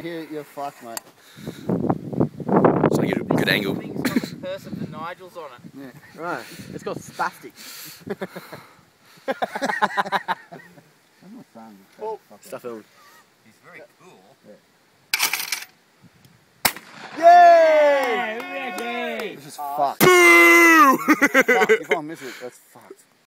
Here, you're fucked, mate. So I get a good angle. Thing's got the curse of the Nigels on it. Yeah. Right. It's got spastic. I'm not saying. Oh. stuff Stop. He's very cool. Yeah. Yay! Yay! This is fucked. Fuck, if I miss it, that's fucked.